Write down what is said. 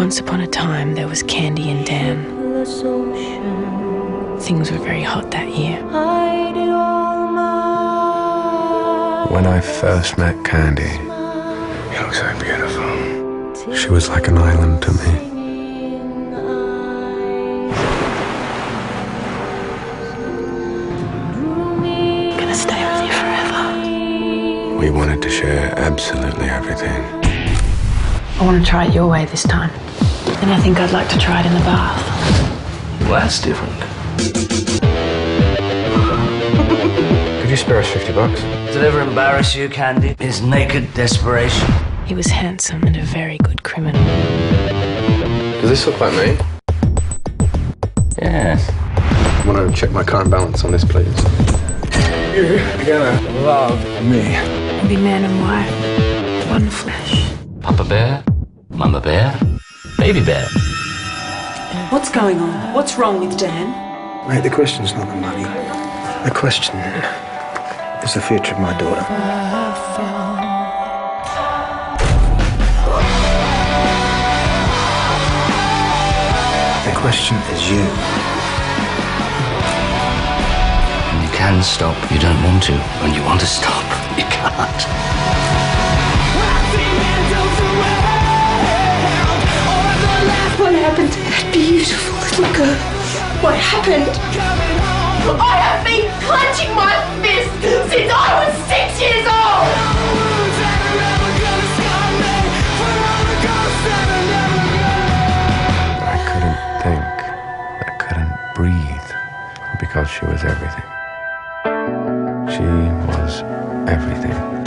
Once upon a time, there was Candy and Dan. Things were very hot that year. When I first met Candy, she looked so beautiful. She was like an island to me. I'm gonna stay with you forever. We wanted to share absolutely everything. I want to try it your way this time. And I think I'd like to try it in the bath. Well, that's different. Could you spare us 50 bucks? Does it ever embarrass you, Candy? His naked desperation. He was handsome and a very good criminal. Does this look like me? Yes. I want to check my current balance on this, please. You're gonna love me. And be man and wife. One flesh. Papa Bear, Mama Bear, Baby Bear. What's going on? What's wrong with Dan? Mate, the question's not the money. The question is the future of my daughter. The question is you. You can stop. You don't want to. When you want to stop, you can't. beautiful little girl. What happened? I have been clenching my fist since I was six years old! I couldn't think. I couldn't breathe because she was everything. She was everything.